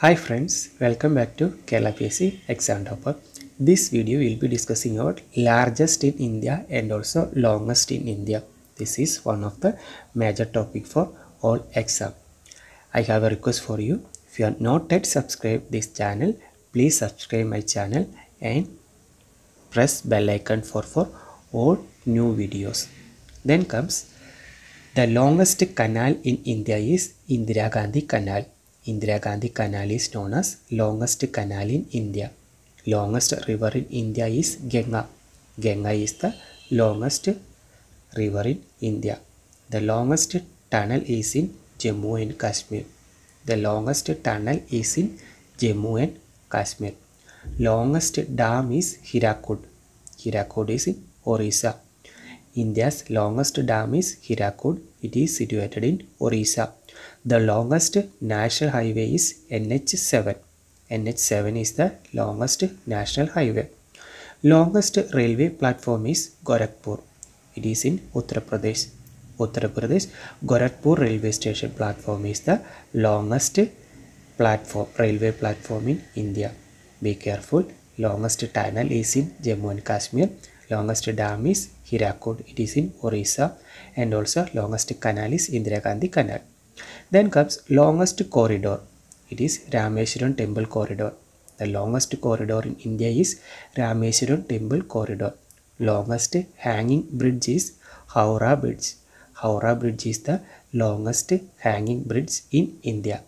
Hi friends, welcome back to Kerala PSC Exam Topper. This video will be discussing about largest in India and also longest in India. This is one of the major topic for all exam. I have a request for you. If you are not yet subscribed this channel, please subscribe my channel and press bell icon for for all new videos. Then comes the longest canal in India is Indira Gandhi Canal. Indira Gandhi Canal is known as longest canal in India. Longest river in India is Ganga. Ganga is the longest river in India. The longest tunnel is in Jammu and Kashmir. The longest tunnel is in Jammu and Kashmir. Longest dam is Hirakud. Hirakud is in Orissa. India's longest dam is Hirakud. It is situated in Orissa. The longest national highway is NH7. NH7 is the longest national highway. Longest railway platform is Gorakhpur. It is in Uttar Pradesh. Uttar Pradesh Gorakhpur railway station platform is the longest platform railway platform in India. Be careful. Longest tunnel is in Jammu and Kashmir. Longest dam is Hirakud. It is in Orissa. And also longest canal is Indira Gandhi Canal. Then comes longest corridor. It is Rameshwaram Temple Corridor. The longest corridor in India is Rameshwaram Temple Corridor. Longest hanging bridge is Howrah Bridge. Howrah Bridge is the longest hanging bridge in India.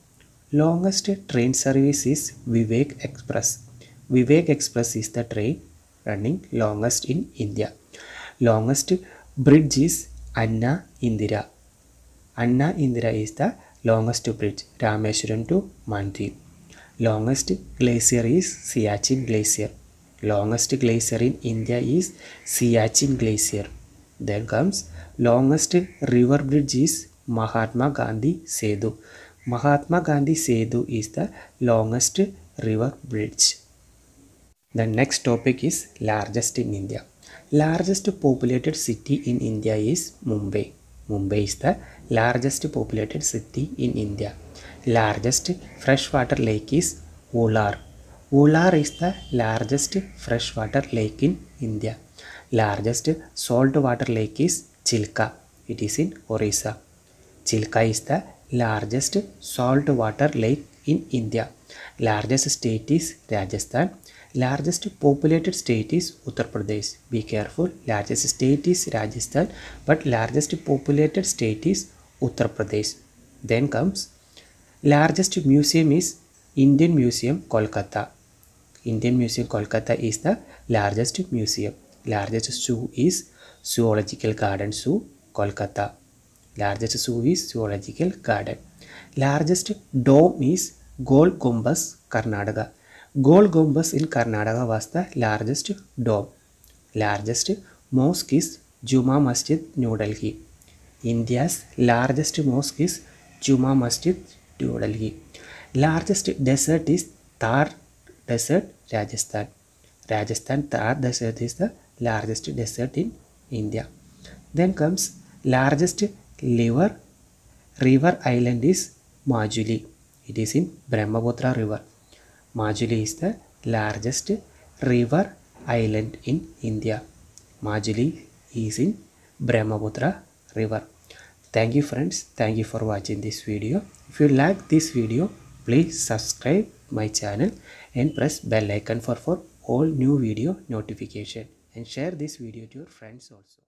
Longest train service is Vivek Express. Vivek Express is the train running longest in India. Longest bridge is Annai Indira. Annai Indira is the longest bridge Rameshwaram to Mandip. Longest glacier is Siachen Glacier. Longest glacier in India is Siachen Glacier. Then comes longest river bridge is Mahatma Gandhi Setu. Mahatma Gandhi Setu is the longest river bridge. The next topic is largest in India. Largest populated city in India is Mumbai. Mumbai is the largest populated city in India. Largest freshwater lake is Ular. Ular is the largest freshwater lake in India. Largest saltwater lake is Chilka. It is in Orissa. Chilka is the largest saltwater lake in India. Largest state is Rajasthan. Largest populated state is Uttar Pradesh. Be careful. Largest state is Rajasthan, but largest populated state is Uttar Pradesh. Then comes largest museum is Indian Museum Kolkata. Indian Museum Kolkata is the largest museum. Largest zoo is Zoological Garden Zoo Kolkata. Largest zoo is Zoological Garden. Largest dome is Gol Gumbaz Karnataka. Gol Gumbaz in Karnataka was the largest dome largest mosque Juma Masjid New Delhi India largest mosque Juma Masjid New Delhi largest desert is Thar desert Rajasthan Rajasthan Thar desert the largest desert in India then comes largest river river island is majuli. It is in brahmaputra river. Majuli is the largest river island in India. Majuli is in Brahmaputra river. Thank you friends. Thank you for watching this video. If you like this video, please subscribe my channel and press bell icon for, for all new video notification and share this video to your friends also.